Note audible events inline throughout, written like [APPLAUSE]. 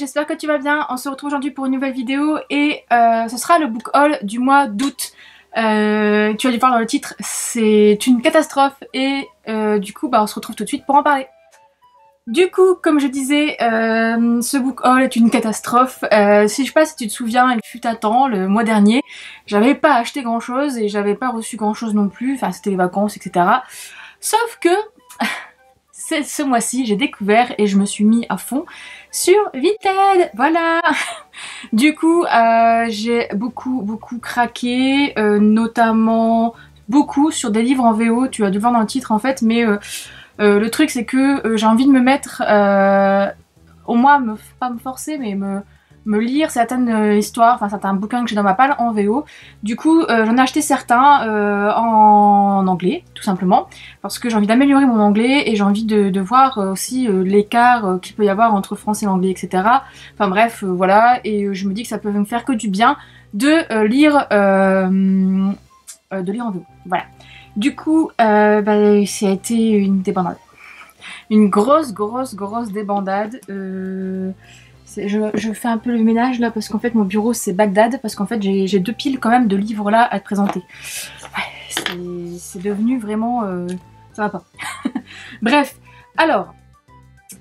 j'espère que tu vas bien. On se retrouve aujourd'hui pour une nouvelle vidéo et euh, ce sera le book haul du mois d'août. Euh, tu vas le voir dans le titre, c'est une catastrophe et euh, du coup bah, on se retrouve tout de suite pour en parler. Du coup, comme je disais, ce book haul est une catastrophe. si je sais pas si tu te souviens, il fut à temps, le mois dernier, j'avais pas acheté grand chose et j'avais pas reçu grand chose non plus, enfin c'était les vacances, etc. Sauf que ce mois-ci, j'ai découvert et je me suis mis à fond sur Vinted. Voilà [LAUGHS] Du coup, euh, j'ai beaucoup, beaucoup craqué, euh, notamment beaucoup sur des livres en VO. Tu as dû voir dans le titre en fait, mais euh, le truc c'est que j'ai envie de me mettre, au moins, pas me forcer, mais me me lire certaines euh, histoires, enfin certains bouquins que j'ai dans ma palle en VO. Du coup, euh, j'en ai acheté certains euh, en anglais, tout simplement, parce que j'ai envie d'améliorer mon anglais et j'ai envie de, voir aussi l'écart qu'il peut y avoir entre français et l'anglais, etc. Enfin bref, voilà, et je me dis que ça peut me faire que du bien de lire, de lire en VO. Voilà. Du coup, bah, ça a été une débandade. Une grosse, grosse, grosse débandade. Je, fais un peu le ménage là parce qu'en fait mon bureau c'est Bagdad parce qu'en fait j'ai deux piles quand même de livres là à te présenter. c'est devenu vraiment... Euh, ça va pas. [LAUGHS] Bref, alors,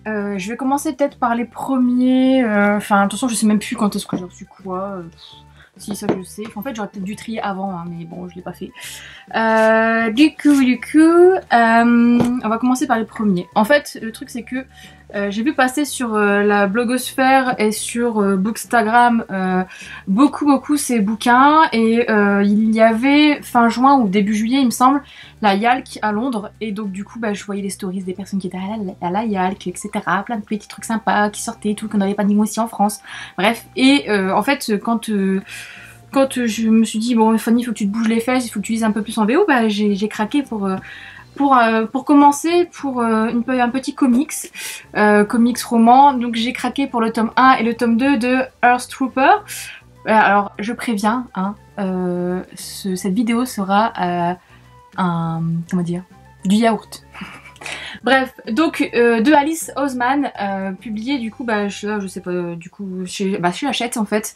euh, je vais commencer peut-être par les premiers... Euh, enfin, attention je sais même plus quand est-ce que j'ai reçu quoi. Si, ça je sais. En fait, j'aurais peut-être dû trier avant, hein, mais bon, je l'ai pas fait. Du coup, du coup, on va commencer par les premiers. En fait, le truc c'est que euh, j'ai vu passer sur la blogosphère et sur Bookstagram beaucoup beaucoup ces bouquins. Et il y avait fin juin ou début juillet il me semble la Yalk à Londres. Et donc du coup bah, je voyais les stories des personnes qui étaient à la, la Yalk etc plein de petits trucs sympas qui sortaient tout qu'on n'avait pas dit aussi en France. Bref. Et en fait quand quand je me suis dit bon Fanny il faut que tu te bouges les fesses, il faut que tu lises un peu plus en VO, bah j'ai craqué pour euh, pour, euh, pour commencer pour euh, un petit comics, comics roman. Donc j'ai craqué pour le tome 1 et le tome 2 de Earth Trooper. alors je préviens, hein, cette vidéo sera un comment dire du yaourt. Bref, donc euh, de Alice Osman, euh, publié du coup, bah je, je sais pas, du coup chez, bah, Hachette en fait.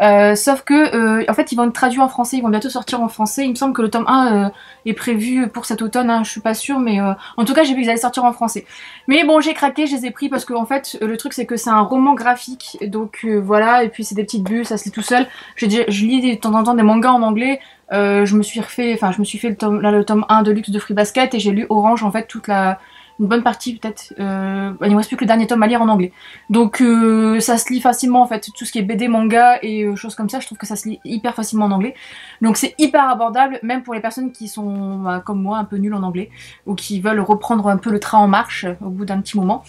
Euh, sauf que en fait ils vont être traduits en français, ils vont bientôt sortir en français. Il me semble que le tome 1 est prévu pour cet automne, hein, je suis pas sûre, mais en tout cas j'ai vu qu'ils allaient sortir en français. Mais bon j'ai craqué, je les ai pris parce que en fait le truc c'est que c'est un roman graphique, donc voilà, et puis c'est des petites bulles, ça se lit tout seul. Je, je lis de temps en temps des mangas en anglais, je me suis refait, enfin je me suis fait le tome, là, le tome 1 de luxe de Free Basket et j'ai lu Orange en fait toute la une bonne partie peut-être. Euh, il ne reste plus que le dernier tome à lire en anglais. Donc euh, ça se lit facilement en fait, tout ce qui est BD, manga et euh, choses comme ça, je trouve que ça se lit hyper facilement en anglais. Donc c'est hyper abordable, même pour les personnes qui sont bah, comme moi un peu nulles en anglais, ou qui veulent reprendre un peu le train en marche au bout d'un petit moment.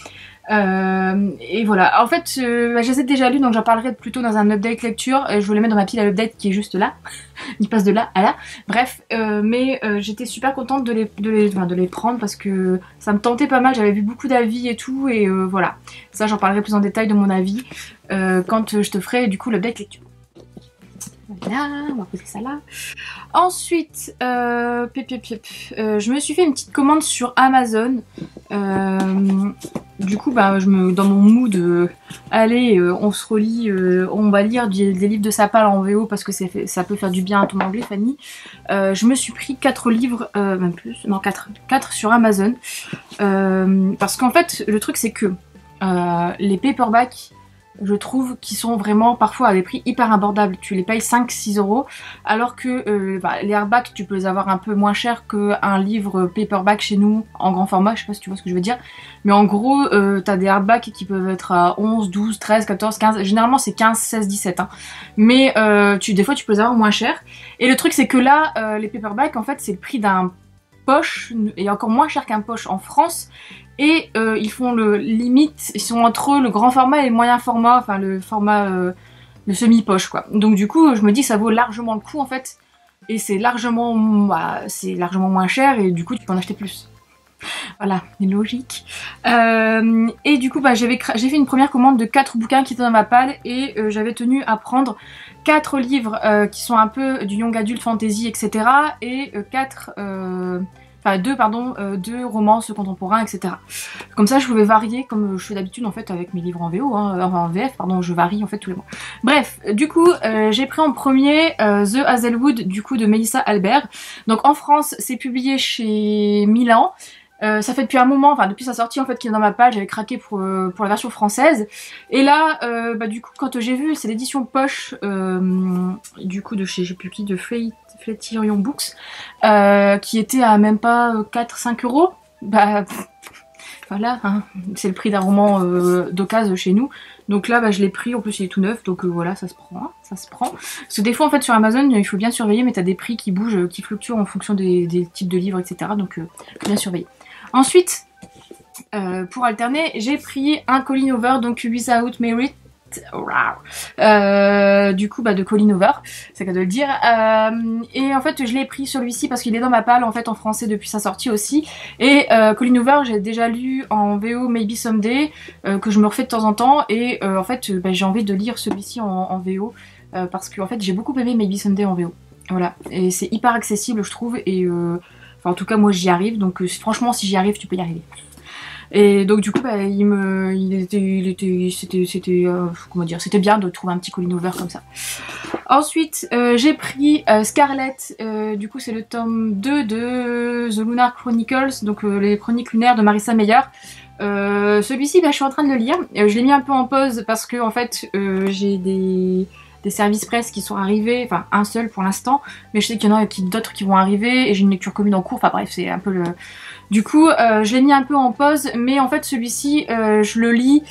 Euh, et voilà, en fait, euh, bah, je les ai déjà lus, donc j'en parlerai plutôt dans un update lecture. je vous les mets dans ma pile à update qui est juste là. [LAUGHS] Il passe de là à là. Bref, euh, mais j'étais super contente de les, de, les, de les prendre parce que ça me tentait pas mal. J'avais vu beaucoup d'avis et tout, et voilà. Ça, j'en parlerai plus en détail de mon avis quand je te ferai du coup l'update lecture. Voilà, on va poser ça là. Ensuite, euh, euh, je me suis fait une petite commande sur Amazon. Euh, du coup, bah, je me, dans mon mood, allez, on se relit, on va lire des, livres de Sapal en VO parce que ça peut faire du bien à ton anglais, Fanny. je me suis pris 4 livres, même plus, non 4, 4 sur Amazon. parce qu'en fait, le truc c'est que les paperbacks je trouve qu'ils sont vraiment parfois à des prix hyper abordables. Tu les payes 5-6 euros, alors que euh, bah, les hardbacks, tu peux les avoir un peu moins cher qu'un livre paperback chez nous en grand format, je sais pas si tu vois ce que je veux dire. Mais en gros, euh, t'as des hardbacks qui peuvent être à 11, 12, 13, 14, 15, généralement c'est 15, 16, 17. Hein. Mais euh, des fois tu peux les avoir moins cher. Et le truc c'est que là, euh, les paperbacks en fait c'est le prix d'un poche et encore moins cher qu'un poche en France et euh, ils font le limite, ils sont entre le grand format et le moyen format, enfin le format euh, de semi-poche quoi. Donc du coup je me dis ça vaut largement le coup en fait et c'est largement, bah, c'est largement moins cher et du coup tu peux en acheter plus. Voilà, logique. Euh, et du coup, bah, j'ai fait une première commande de 4 bouquins qui étaient dans ma palle et j'avais tenu à prendre 4 livres qui sont un peu du young adult fantasy, etc. Et 4 enfin deux pardon, euh, deux romances contemporains, etc. Comme ça, je pouvais varier comme je fais d'habitude en fait avec mes livres en VO, hein, en VF, pardon, je varie en fait tous les mois. Bref, du coup, euh, j'ai pris en premier euh, The Hazelwood du coup de Melissa Albert. Donc en France, c'est publié chez Milan. Euh, ça fait depuis un moment, enfin depuis sa sortie en fait qui est dans ma page, j'avais craqué pour, euh, pour la version française. Et là, euh, bah, du coup quand j'ai vu, c'est l'édition poche du coup de chez, j'ai plus qui, de Fletirion Books, qui était à même pas 4-5 euros. Bah voilà, hein, c'est le prix d'un roman d'occasion chez nous. Donc là, bah, je l'ai pris, en plus il est tout neuf, donc voilà, ça se prend, hein, ça se prend. Parce que des fois en fait sur Amazon, il faut bien surveiller, mais t'as des prix qui bougent, qui fluctuent en fonction des, types de livres, etc. Donc bien surveiller. Ensuite, euh, pour alterner, j'ai pris un Colin Over, donc Without Merit. Euh, du coup bah, de Colin Over, c'est qu'à de le dire. Euh, et en fait je l'ai pris celui-ci parce qu'il est dans ma palle en fait en français depuis sa sortie aussi. Et Colin Over j'ai déjà lu en VO Maybe Someday que je me refais de temps en temps et en fait bah, j'ai envie de lire celui-ci en, VO parce que en fait j'ai beaucoup aimé Maybe Someday en VO. Voilà et c'est hyper accessible je trouve et en tout cas, moi, j'y arrive. Donc, euh, franchement, si j'y arrive, tu peux y arriver. Et donc du coup, bah, il me, il était, il était, c'était, c'était, euh, comment dire, c'était bien de trouver un petit Colin Over comme ça. Ensuite, euh, j'ai pris Scarlett. du coup, c'est le tome 2 de The Lunar Chronicles, donc les chroniques lunaires de Marissa Meyer. Celui-ci, bah, je suis en train de le lire. je l'ai mis un peu en pause parce que en fait, j'ai des des services presse qui sont arrivés, enfin un seul pour l'instant, mais je sais qu'il y en a d'autres qui vont arriver et j'ai une lecture commune en cours, enfin bref c'est un peu le... Du coup euh, je l'ai mis un peu en pause, mais en fait celui-ci euh, je le lis...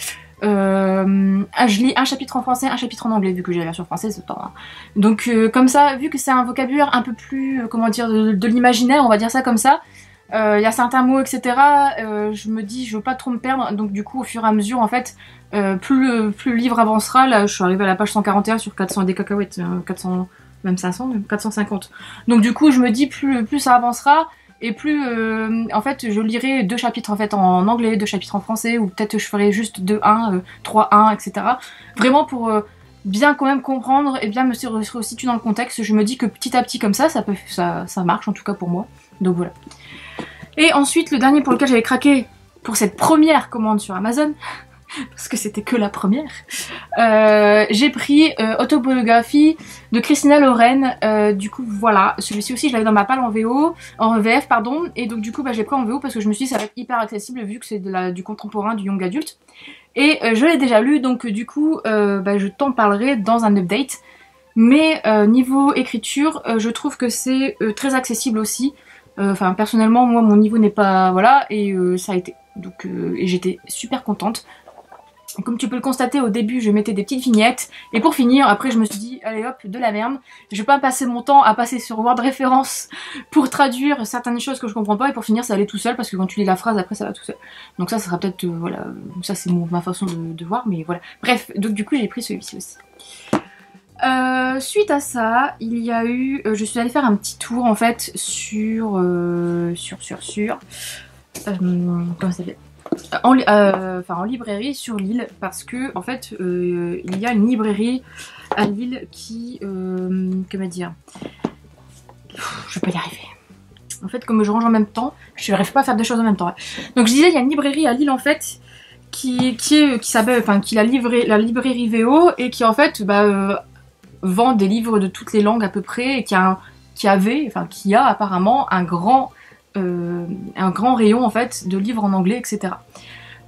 Euh, je lis un chapitre en français, un chapitre en anglais, vu que j'ai la version française. Temps, hein. Donc comme ça, vu que c'est un vocabulaire un peu plus, comment dire, de l'imaginaire, on va dire ça comme ça, il y a certains mots, etc. Je me dis, je veux pas trop me perdre. Donc du coup, au fur et à mesure, en fait, plus, le, livre avancera, là, je suis arrivée à la page 141 sur 400 des cacahuètes, 400, même 500, même 450. Donc du coup, je me dis, plus ça avancera, et plus, en fait, je lirai deux chapitres en en anglais, deux chapitres en français, ou peut-être je ferai juste 2-1, 3-1, etc. Vraiment pour bien quand même comprendre et bien me resituer dans le contexte. Je me dis que petit à petit comme ça, ça, peut, ça, ça marche en tout cas pour moi. Donc voilà. Et ensuite, le dernier pour lequel j'avais craqué pour cette première commande sur Amazon, parce que c'était que la première, euh, j'ai pris euh, Autobiographie de Christina Loren. Euh, du coup, voilà, celui-ci aussi, je l'avais dans ma palle en VO, en VF, pardon, et donc du coup, bah, j'ai pris en VO parce que je me suis dit ça va être hyper accessible vu que c'est du contemporain, du young adulte. Et je l'ai déjà lu, donc du coup, bah, je t'en parlerai dans un update. Mais niveau écriture, je trouve que c'est très accessible aussi. Euh, enfin, personnellement, moi, mon niveau n'est pas... Voilà, et euh, ça a été. Donc, euh, et j'étais super contente. Comme tu peux le constater, au début, je mettais des petites vignettes. Et pour finir, après, je me suis dit, allez hop, de la merde. Je vais pas passer mon temps à passer sur Word Référence pour traduire certaines choses que je comprends pas. Et pour finir, ça allait tout seul, parce que quand tu lis la phrase, après, ça va tout seul. Donc ça, ça sera peut-être, voilà, ça c'est ma façon de, voir, mais voilà. Bref, donc du coup, j'ai pris celui-ci aussi. Euh, suite à ça, il y a eu, euh, je suis allée faire un petit tour en fait sur, euh, sur, sur, sur, comment ça s'appelle? En, enfin, en librairie sur Lille parce que en fait il y a une librairie à Lille qui, comment dire, je vais pas y arriver. En fait, comme je range en même temps, je n'arrive pas à faire deux choses en même temps. Donc je disais, il y a une librairie à Lille en fait qui, qui est, qui s'appelle, qui la, livré, la librairie VO et qui en fait, bah, vend des livres de toutes les langues à peu près et qui, a qui avait, qui a apparemment un grand, euh, un grand rayon en fait de livres en anglais, etc.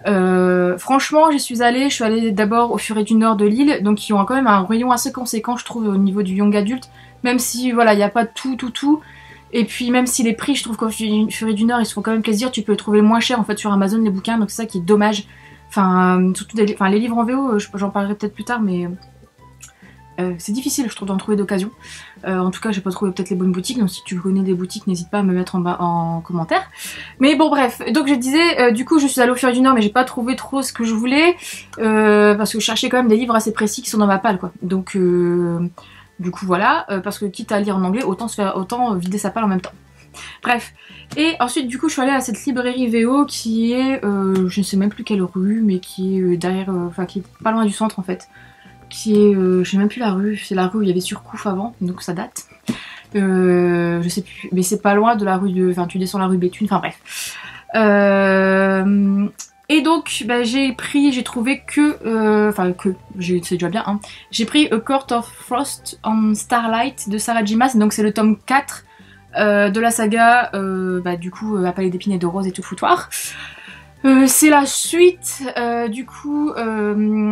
Euh, franchement, j'y suis allée. Je suis allée d'abord au Furet du Nord de Lille, donc qui ont quand même un rayon assez conséquent, je trouve, au niveau du young adulte. Même si, voilà, il n'y a pas tout, tout, tout. Et puis, même si les prix, je trouve qu'au Furet du Nord, ils se font quand même plaisir. Tu peux trouver moins cher en fait sur Amazon les bouquins, donc c'est ça qui est dommage. Enfin, surtout enfin, les livres en VO, j'en parlerai peut-être plus tard, mais euh, c'est difficile, je trouve, d'en trouver d'occasion. Euh, en tout cas, j'ai pas trouvé peut-être les bonnes boutiques, donc si tu connais des boutiques, n'hésite pas à me mettre en bas en commentaire. Mais bon, bref. Donc je disais, euh, du coup, je suis allée au Furet du Nord, mais j'ai pas trouvé trop ce que je voulais, parce que je cherchais quand même des livres assez précis qui sont dans ma palle, quoi. Donc, du coup, voilà. parce que quitte à lire en anglais, autant se faire, autant vider sa palle en même temps. Bref. Et ensuite, du coup, je suis allée à cette librairie VO qui est, je ne sais même plus quelle rue, mais qui est derrière, enfin, qui est pas loin du centre en fait qui est, euh, je sais même plus la rue, c'est la rue où il y avait Surcouf avant, donc ça date. je sais plus, mais c'est pas loin de la rue de... Enfin, tu descends la rue Béthune, enfin bref. Euh, et donc, bah, j'ai pris, j'ai trouvé que, euh, enfin que, c'est déjà bien, hein. j'ai pris A Court of Frost on Starlight de Sarah J. Maas, donc c'est le tome 4 euh, de la saga, euh, bah, du coup, à Palais d'épines de roses et tout foutoir. C'est la suite, du coup,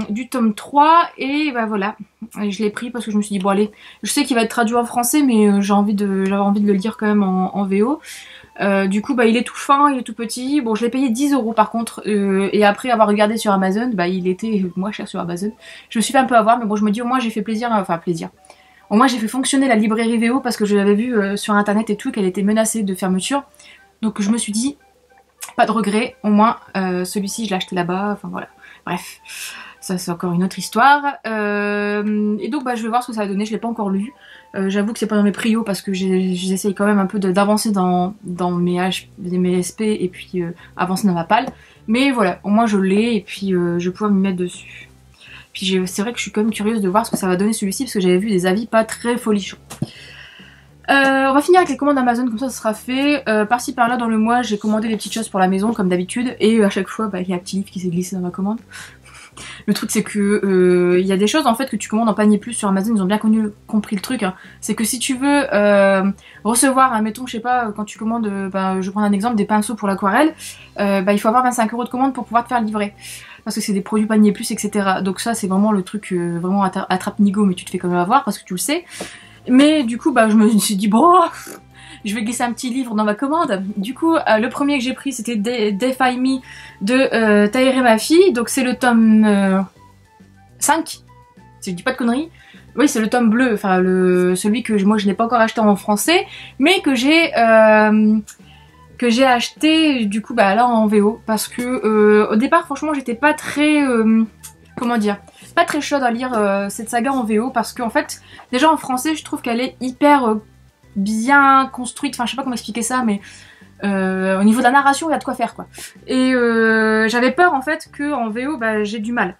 du tome 3, et bah voilà, je l'ai pris parce que je me suis dit, bon allez, je sais qu'il va être traduit en français, mais j'avais envie de le lire quand même en, VO. Euh, du coup, bah, il est tout fin, il est tout petit. Bon, je l'ai payé 10 euros par contre. Euh, et après avoir regardé sur Amazon, bah, il était moins cher sur Amazon. Je me suis fait un peu avoir, mais bon, je me dis au moins j'ai fait plaisir, enfin plaisir. Au moins j'ai fait fonctionner la librairie VO parce que je l'avais vu euh, sur internet et tout, qu'elle était menacée de fermeture. Donc je me suis dit, pas de regret, au moins celui-ci je l'ai acheté là-bas, enfin voilà. Bref ça c'est encore une autre histoire. Euh, et donc bah, je vais voir ce que ça va donner, je l'ai pas encore lu. Euh, j'avoue que c'est pas dans mes prios parce que j'essaye quand même un peu d'avancer dans, mes, H, mes SP et puis euh, avancer dans ma palle. Mais voilà, au moins je l'ai et puis je vais pouvoir me mettre dessus. Puis c'est vrai que je suis quand même curieuse de voir ce que ça va donner celui-ci parce que j'avais vu des avis pas très folichons. On va finir avec les commandes Amazon, comme ça ça sera fait. Par-ci par-là dans le mois, j'ai commandé des petites choses pour la maison comme d'habitude. Et à chaque fois, bah, il y a un petit livre qui s'est glissé dans ma commande. [LAUGHS] Le truc c'est que euh, il y a des choses en fait que tu commandes en panier plus sur Amazon, ils ont bien connu, compris le truc. Hein. C'est que si tu veux euh, recevoir, admettons, je sais pas, quand tu commandes, euh, bah, je prends un exemple, des pinceaux pour l'aquarelle, bah, il faut avoir 25 euros de commande pour pouvoir te faire livrer. Parce que c'est des produits panier plus, etc. Donc ça c'est vraiment le truc vraiment attrape nigo, mais tu te fais quand même avoir parce que tu le sais. Mais du coup, bah, je me suis dit, bon, [LAUGHS] je vais glisser un petit livre dans ma commande. Du coup, euh, le premier que j'ai pris, c'était Defy Me de euh, Tahir ma fille. Donc c'est le tome 5, euh, si je dis pas de conneries. Oui, c'est le tome bleu, enfin celui que moi je n'ai pas encore acheté en français, mais que j'ai euh, que j'ai acheté du coup bah là en VO parce que au départ franchement j'étais pas très comment dire pas très chaude à lire cette saga en VO parce qu'en fait déjà en français je trouve qu'elle est hyper bien construite, enfin je sais pas comment expliquer ça, mais euh, au niveau de la narration, il y a de quoi faire quoi. Et euh, j'avais peur en fait que en VO, bah, j'ai du mal.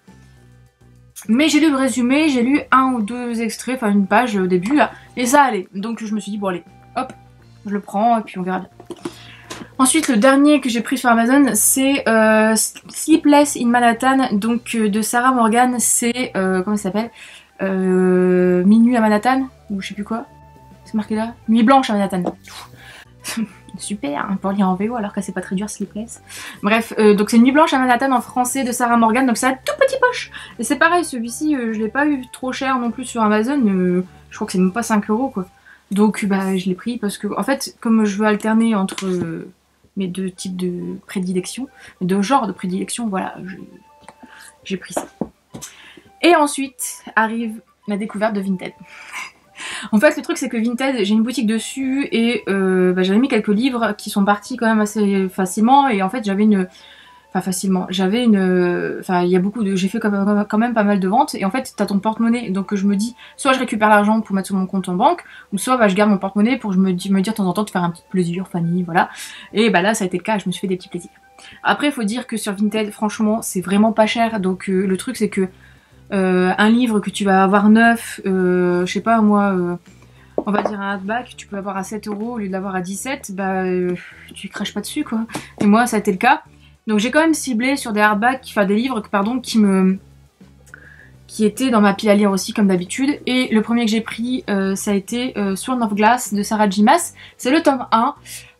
Mais j'ai lu le résumé, j'ai lu un ou deux extraits, enfin une page au début, et ça allait. Donc je me suis dit, bon allez, hop, je le prends, et puis on verra bien. Ensuite, le dernier que j'ai pris sur Amazon, c'est euh, Sleepless in Manhattan, donc de Sarah Morgan, c'est, comment ça s'appelle? Minuit à Manhattan, ou je sais plus quoi. C'est marqué là Nuit blanche à Manhattan. [LAUGHS] Super, hein, pour lire en VO alors que c'est pas très dur Sleepless. Bref, euh, donc c'est Nuit blanche à Manhattan en français de Sarah Morgan, donc c'est un tout petit poche. Et c'est pareil, celui-ci, euh, je l'ai pas eu trop cher non plus sur Amazon, euh, je crois que c'est même pas 5 euros quoi. Donc bah je l'ai pris parce que, en fait, comme je veux alterner entre mes deux types de prédilection, deux genres de prédilection, voilà, j'ai pris ça. Et ensuite arrive la découverte de Vinted. [LAUGHS] En fait, le truc, c'est que Vinted, j'ai une boutique dessus et euh, bah, j'avais mis quelques livres qui sont partis quand même assez facilement. Et en fait, j'avais une. Facilement. J'avais une. Enfin, il y a beaucoup de. J'ai fait quand même, pas mal de ventes. Et en fait, t'as ton porte-monnaie. Donc, je me dis, soit je récupère l'argent pour mettre sur mon compte en banque, ou soit bah, je garde mon porte-monnaie pour me, dire de temps en temps de faire un petit plaisir, Fanny, voilà. Et bah là, ça a été le cas. Je me suis fait des petits plaisirs. Après, il faut dire que sur Vinted, franchement, c'est vraiment pas cher. Donc, euh, le truc, c'est que euh, un livre que tu vas avoir neuf, euh, je sais pas moi, on va dire un hardback, tu peux avoir à 7 euros au lieu de l'avoir à 17, bah tu craches pas dessus quoi. Et moi ça a été le cas. Donc j'ai quand même ciblé sur des hardbacks, enfin des livres pardon, qui me qui étaient dans ma pile à lire aussi comme d'habitude. Et le premier que j'ai pris, ça a été Sworn of Glass de Sarah Jimas. C'est le tome 1.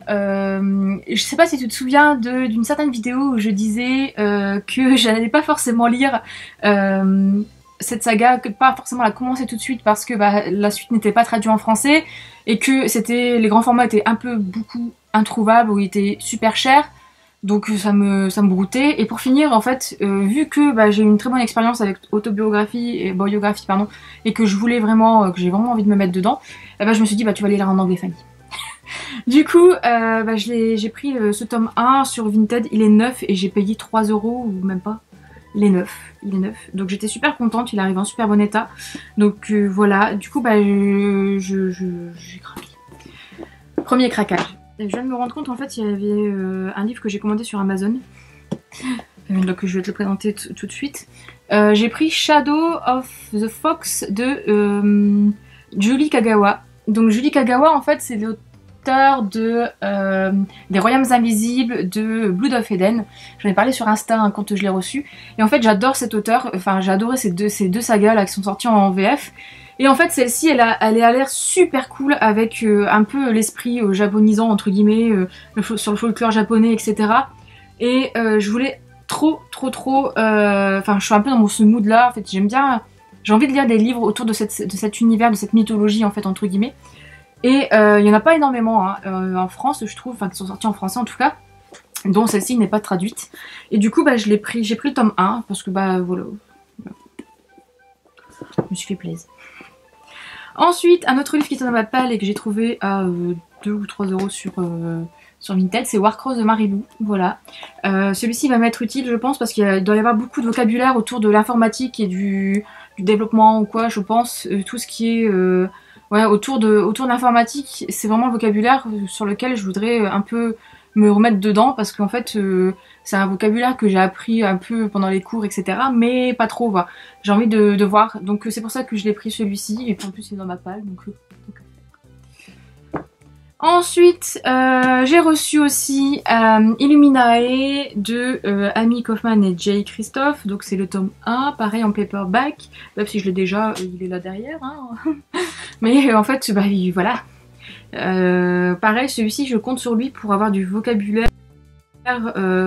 Euh, je sais pas si tu te souviens d'une certaine vidéo où je disais euh, que [LAUGHS] j'allais pas forcément lire euh, cette saga, que pas forcément la commencer tout de suite parce que bah, la suite n'était pas traduite en français et que les grands formats étaient un peu beaucoup introuvables ou étaient super chers. Donc ça me, ça me broutait. Et pour finir, en fait, vu que bah, j'ai eu une très bonne expérience avec autobiographie et biographie, pardon, et que je voulais vraiment, que j'ai vraiment envie de me mettre dedans, eh ben, je me suis dit, bah tu vas lire en anglais, Fanny. [LAUGHS] Du coup, euh, bah, j'ai pris ce tome 1 sur Vinted, il est neuf et j'ai payé 3 euros ou même pas. Il est neuf, il est neuf. Donc j'étais super contente, il arrive en super bon état. Donc euh, voilà, du coup bah j'ai craqué. Premier craquage. Je viens de me rendre compte en fait il y avait euh, un livre que j'ai commandé sur Amazon. donc je vais te le présenter tout de suite. j'ai pris Shadow of the Fox de Julie Kagawa. Donc Julie Kagawa, en fait, c'est l'auteur de euh, des Royaumes Invisibles, de Blood of Eden. J'en ai parlé sur Insta hein, quand je l'ai reçu. Et en fait, j'adore cet auteur. Enfin, j'ai adoré ces deux, ces deux sagas là qui sont sorties en VF. Et en fait, celle-ci, elle a, elle l'air super cool avec euh, un peu l'esprit euh, japonisant entre guillemets sur le folklore japonais, etc. Et je voulais trop, trop, trop. Enfin, je suis un peu dans ce mood là. En fait, j'aime bien j'ai envie de lire des livres autour de, cet univers, de cette mythologie en fait entre guillemets. Et euh, il n'y en a pas énormément hein, euh, en France, je trouve, enfin qui sont sortis en français en tout cas, dont celle-ci n'est pas traduite. Et du coup, bah, je l'ai pris, j'ai pris le tome 1 parce que bah voilà, je me suis fait plaisir. Ensuite, un autre livre qui est dans ma palle et que j'ai trouvé à 2 euh, ou 3 euros sur, sur Vinted, c'est Warcross de Marilou. Voilà. Celui-ci va m'être utile, je pense, parce qu'il doit y avoir beaucoup de vocabulaire autour de l'informatique et du, développement ou quoi, je pense. Euh, tout ce qui est euh, ouais, autour de, autour de l'informatique, c'est vraiment le vocabulaire sur lequel je voudrais un peu me remettre dedans parce qu'en fait euh, c'est un vocabulaire que j'ai appris un peu pendant les cours etc mais pas trop j'ai envie de, voir donc c'est pour ça que je l'ai pris celui-ci et puis en plus c'est dans ma palle donc Ensuite, euh, j'ai reçu aussi euh, Illuminae de euh, Amy Kaufman et Jay Christophe. Donc c'est le tome 1, pareil en paperback. Même si je l'ai déjà, il est là derrière. Hein. [LAUGHS] Mais en fait, bah voilà. Pareil, celui-ci, je compte sur lui pour avoir du vocabulaire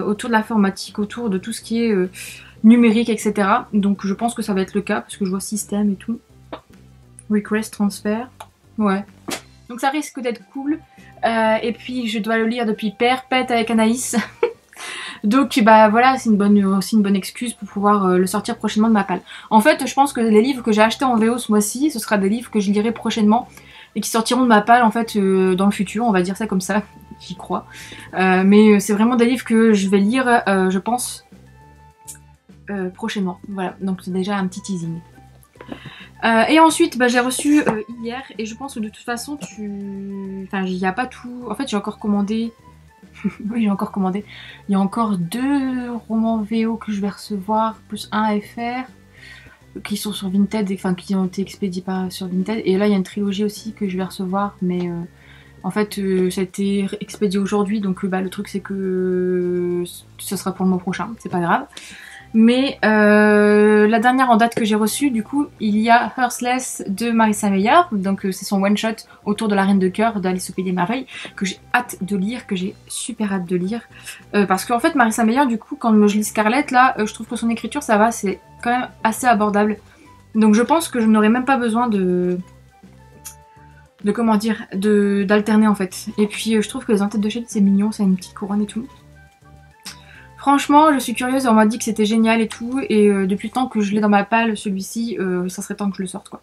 autour de l'informatique, autour de tout ce qui est numérique, etc. Donc je pense que ça va être le cas, parce que je vois système et tout. Request, transfer. Ouais, donc ça risque d'être cool. Euh, et puis je dois le lire depuis perpète avec Anaïs. [LAUGHS] Donc bah voilà, c'est une bonne, aussi une bonne excuse pour pouvoir euh, le sortir prochainement de ma palle. En fait, je pense que les livres que j'ai achetés en VO ce mois-ci, ce sera des livres que je lirai prochainement et qui sortiront de ma palle en fait euh, dans le futur, on va dire ça comme ça, [LAUGHS] j'y crois. mais c'est vraiment des livres que je vais lire, je pense, prochainement. Voilà, donc c'est déjà un petit teasing. Euh, et ensuite, bah, j'ai reçu euh, hier et je pense que de toute façon, tu... Enfin, il n'y a pas tout... En fait, j'ai encore commandé... [LAUGHS] oui, j'ai encore commandé. Il y a encore deux romans VO que je vais recevoir, plus un FR, qui sont sur Vinted, enfin, qui ont été expédiés par, sur Vinted. Et là, il y a une trilogie aussi que je vais recevoir, mais... Euh, en fait, ça a été expédié aujourd'hui, donc bah, le truc c'est que ce sera pour le mois prochain, c'est pas grave. Mais euh, la dernière en date que j'ai reçue, du coup, il y a Heartless de Marissa Meyer. Donc euh, c'est son one shot autour de la Reine de cœur d'Alice au Pays des Merveilles que j'ai hâte de lire, que j'ai super hâte de lire. Euh, parce qu'en fait, Marissa Meyer, du coup, quand je lis Scarlett, là, je trouve que son écriture, ça va, c'est quand même assez abordable. Donc je pense que je n'aurais même pas besoin de de comment dire, d'alterner en fait. Et puis je trouve que les en-têtes de shade c'est mignon, ça a une petite couronne et tout. Franchement, je suis curieuse, on m'a dit que c'était génial et tout, et euh, depuis le temps que je l'ai dans ma palle, celui-ci, euh, ça serait temps que je le sorte quoi.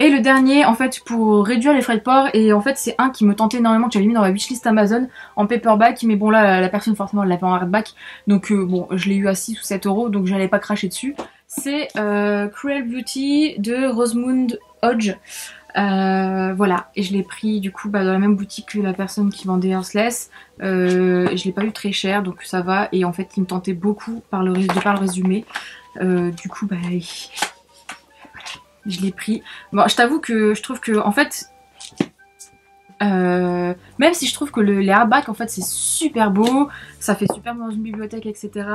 Et le dernier, en fait, pour réduire les frais de port, et en fait c'est un qui me tentait énormément, que j'avais mis dans ma wishlist Amazon en paperback, mais bon là, la, personne forcément l'avait en hardback, donc euh, bon, je l'ai eu à 6 ou 7 euros, donc j'allais pas cracher dessus. C'est Cruel Beauty de Rosemund Hodge. Euh, voilà, et je l'ai pris du coup bah, dans la même boutique que la personne qui vendait Earthless. Euh, je l'ai pas eu très cher, donc ça va. Et en fait, il me tentait beaucoup par le, de résumé. Euh, du coup, bah, [LAUGHS] je l'ai pris. Bon, je t'avoue que je trouve que, en fait, euh, même si je trouve que le, les hardbacks en fait c'est super beau, ça fait super dans une bibliothèque etc.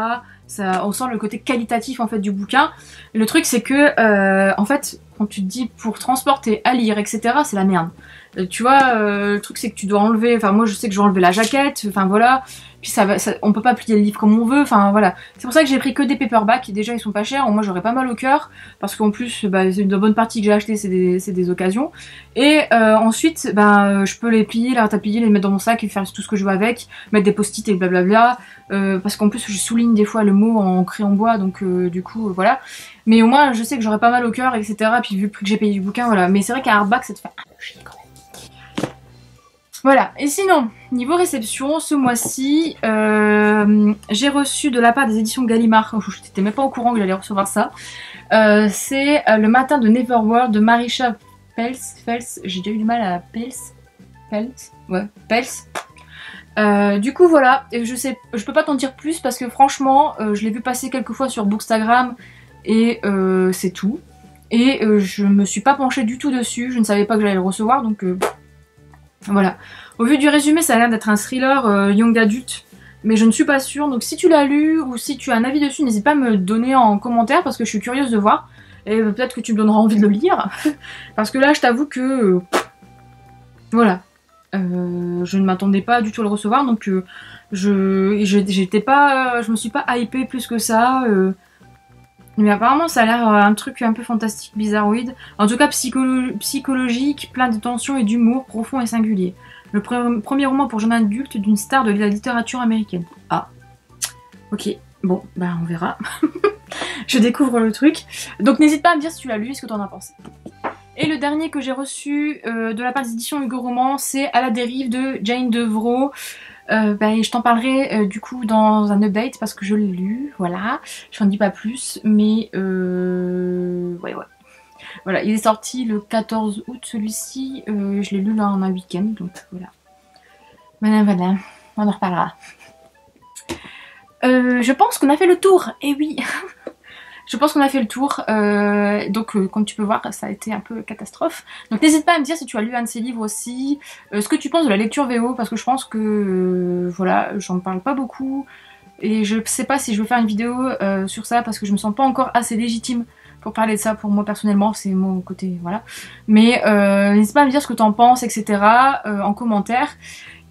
Ça, on sent le côté qualitatif en fait du bouquin. Le truc c'est que euh, en fait quand tu te dis pour transporter, à lire etc. c'est la merde. Euh, tu vois le truc c'est que tu dois enlever, enfin moi je sais que je vais enlever la jaquette, enfin voilà puis ça, on peut pas plier le livre comme on veut, enfin voilà. C'est pour ça que j'ai pris que des paperbacks, déjà ils sont pas chers, moi j'aurais pas mal au cœur, parce qu'en plus bah, c'est une bonne partie que j'ai acheté, c'est des, occasions. Et euh, ensuite, bah, je peux les plier, les retaper, les mettre dans mon sac et faire tout ce que je veux avec, mettre des post-it et blablabla, euh, parce qu'en plus je souligne des fois le mot en crayon bois, donc euh, du coup voilà. Mais au moins je sais que j'aurais pas mal au cœur, etc. Puis vu que j'ai payé du bouquin, voilà. Mais c'est vrai qu'un hardback ça te fait un chier quand même. Voilà, et sinon, niveau réception, ce mois-ci, euh, j'ai reçu de la part des éditions Gallimard, je n'étais même pas au courant que j'allais recevoir ça, euh, c'est euh, Le matin de Neverworld de Marisha Pels, Pels j'ai déjà eu du mal à Pels, Pels, ouais, Pels. du coup voilà, je sais, peux pas t'en dire plus parce que franchement, je l'ai vu passer quelques fois sur Bookstagram et c'est tout. Et je me suis pas penchée du tout dessus, je ne savais pas que j'allais le recevoir, donc voilà. Au vu du résumé, ça a l'air d'être un thriller young adulte, mais je ne suis pas sûre. Donc si tu l'as lu ou si tu as un avis dessus, n'hésite pas à me donner en commentaire parce que je suis curieuse de voir. Et peut-être que tu me donneras envie de le lire. [LAUGHS] parce que là, je t'avoue que... voilà. je ne m'attendais pas du tout à le recevoir, donc je j'étais pas je me suis pas hypée plus que ça euh. mais apparemment ça a l'air euh, un truc un peu fantastique bizarroïde en tout cas psychologique plein de tensions et d'humour profond et singulier le premier roman pour jeune adulte d'une star de la littérature américaine. Ah. Ok. Bon bah on verra. [LAUGHS] Je découvre le truc. Donc n'hésite pas à me dire si tu l'as lu ce que tu en as pensé? Et le dernier que j'ai reçu euh, de la part des éditions Hugo Roman, c'est À la dérive de Jane Devro. Euh, bah, je t'en parlerai euh, du coup dans un update parce que je l'ai lu, voilà. Je n'en dis pas plus, mais ouais, ouais. Voilà, il est sorti le 14 août celui-ci. je l'ai lu là en un week-end, donc voilà. Voilà, voilà, on en reparlera. je pense qu'on a fait le tour, et eh oui [LAUGHS] Je pense qu'on a fait le tour. Euh, donc, euh, comme tu peux voir, ça a été un peu catastrophe. Donc, n'hésite pas à me dire si tu as lu un de ces livres aussi. Euh, ce que tu penses de la lecture VO, parce que je pense que, voilà, j'en parle pas beaucoup. Et je sais pas si je veux faire une vidéo sur ça, parce que je me sens pas encore assez légitime pour parler de ça pour moi personnellement. C'est mon côté, voilà. Mais n'hésite pas à me dire ce que tu en penses, etc. en commentaire.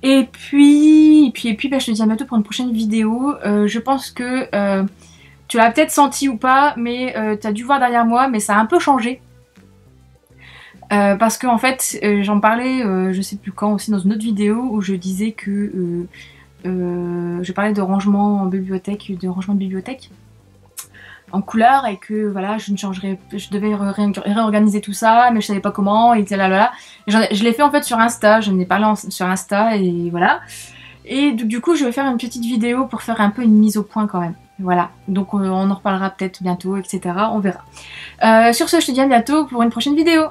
Et puis, et puis, et puis bah, je te dis à bientôt pour une prochaine vidéo. je pense que tu l'as peut-être senti ou pas, mais euh, tu as dû voir derrière moi, mais ça a un peu changé. Euh, parce que en fait, euh, j'en parlais, je sais plus quand aussi dans une autre vidéo où je disais que je parlais de rangement en bibliothèque, de rangement de bibliothèque en couleur et que voilà, je ne changerais, je devais réorganiser tout ça, mais je savais pas comment et là là. Je l'ai fait en fait sur Insta, je n'ai parlé sur Insta et voilà. Et du coup, je vais faire une petite vidéo pour faire un peu une mise au point quand même. Voilà, donc on en reparlera peut-être bientôt, etc. On verra. Euh, sur ce, je te dis à bientôt pour une prochaine vidéo.